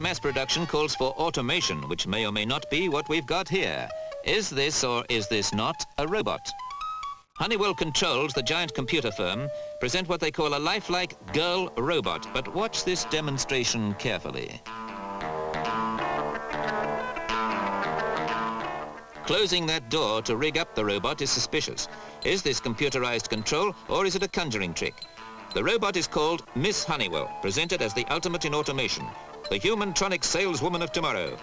Mass production calls for automation, which may or may not be what we've got here. Is this or is this not a robot? Honeywell Controls, the giant computer firm, present what they call a lifelike girl robot. But watch this demonstration carefully. Closing that door to rig up the robot is suspicious. Is this computerized control or is it a conjuring trick? The robot is called Miss Honeywell, presented as the ultimate in automation the human-tronic saleswoman of tomorrow.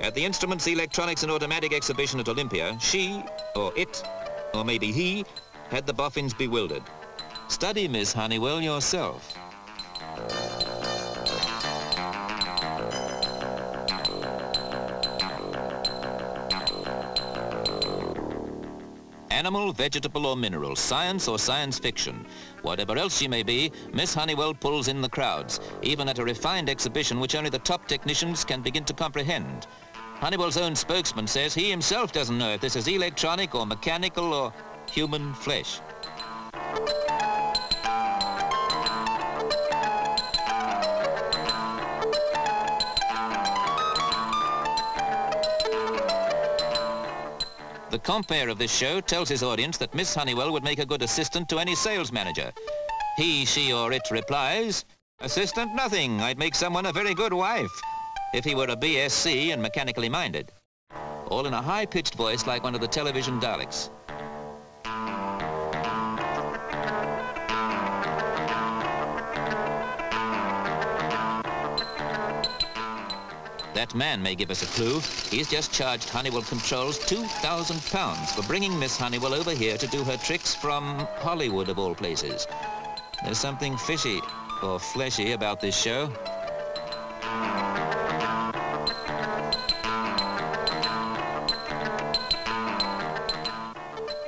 At the Instruments, Electronics and Automatic exhibition at Olympia, she, or it, or maybe he, had the boffins bewildered. Study Miss Honeywell yourself. Animal, vegetable or mineral, science or science fiction. Whatever else she may be, Miss Honeywell pulls in the crowds, even at a refined exhibition which only the top technicians can begin to comprehend. Honeywell's own spokesman says he himself doesn't know if this is electronic or mechanical or human flesh. The compere of this show tells his audience that Miss Honeywell would make a good assistant to any sales manager. He, she, or it replies, Assistant, nothing. I'd make someone a very good wife if he were a BSc and mechanically minded. All in a high-pitched voice like one of the television Daleks. That man may give us a clue. He's just charged Honeywell Controls £2,000 for bringing Miss Honeywell over here to do her tricks from Hollywood, of all places. There's something fishy or fleshy about this show.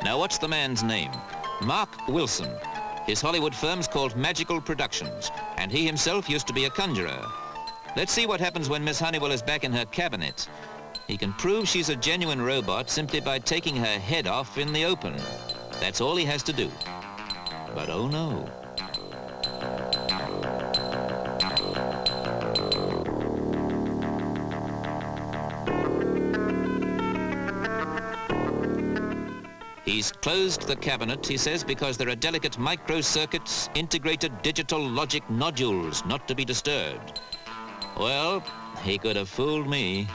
Now, what's the man's name? Mark Wilson. His Hollywood firm's called Magical Productions, and he himself used to be a conjurer. Let's see what happens when Miss Honeywell is back in her cabinet. He can prove she's a genuine robot simply by taking her head off in the open. That's all he has to do. But oh no. He's closed the cabinet, he says, because there are delicate microcircuits, integrated digital logic modules not to be disturbed. Well, he could have fooled me.